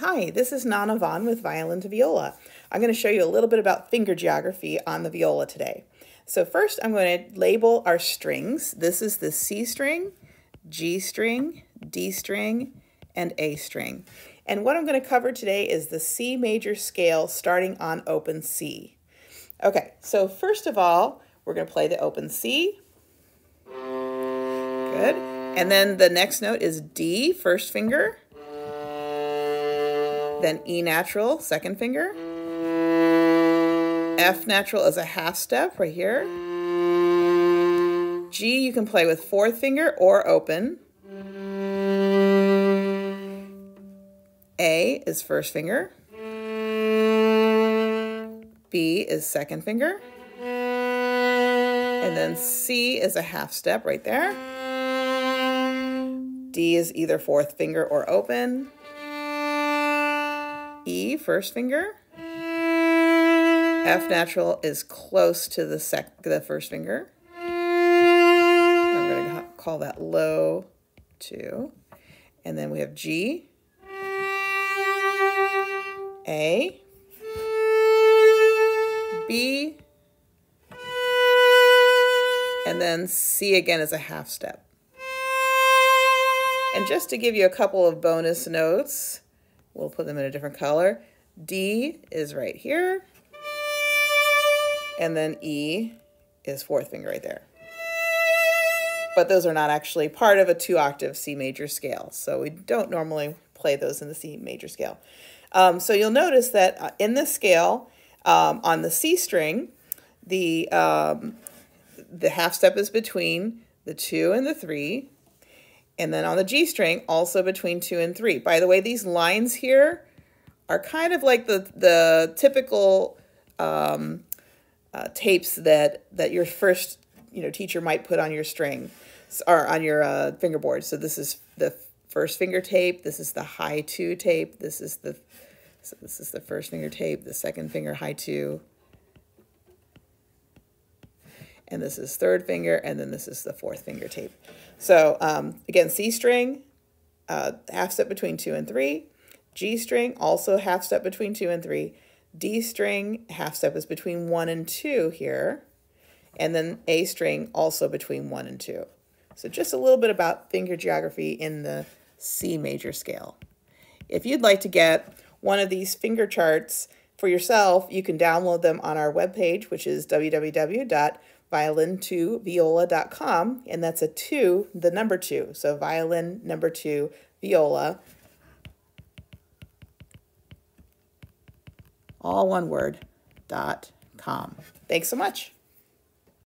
Hi, this is Nana Vaughn with Violin to Viola. I'm going to show you a little bit about finger geography on the viola today. So first I'm going to label our strings. This is the C string, G string, D string, and A string. And what I'm going to cover today is the C major scale starting on open C. Okay, so first of all, we're going to play the open C. Good. And then the next note is D, first finger then E natural, second finger. F natural is a half step right here. G you can play with fourth finger or open. A is first finger. B is second finger. And then C is a half step right there. D is either fourth finger or open. E, first finger. F natural is close to the sec the first finger. I'm going to call that low two. And then we have G, A, B, and then C again is a half step. And just to give you a couple of bonus notes, We'll put them in a different color. D is right here. And then E is fourth finger right there. But those are not actually part of a two octave C major scale. So we don't normally play those in the C major scale. Um, so you'll notice that uh, in this scale, um, on the C string, the, um, the half step is between the two and the three, and then on the G string, also between two and three. By the way, these lines here are kind of like the, the typical um, uh, tapes that, that your first you know teacher might put on your string or on your uh, fingerboard. So this is the first finger tape. This is the high two tape. This is the so this is the first finger tape, the second finger high two, and this is third finger, and then this is the fourth finger tape. So um, again, C string, uh, half step between two and three. G string, also half step between two and three. D string, half step is between one and two here. And then A string, also between one and two. So just a little bit about finger geography in the C major scale. If you'd like to get one of these finger charts for yourself, you can download them on our webpage, which is www violin2viola.com, and that's a two, the number two. So violin number two, viola. All one word, dot com. Thanks so much.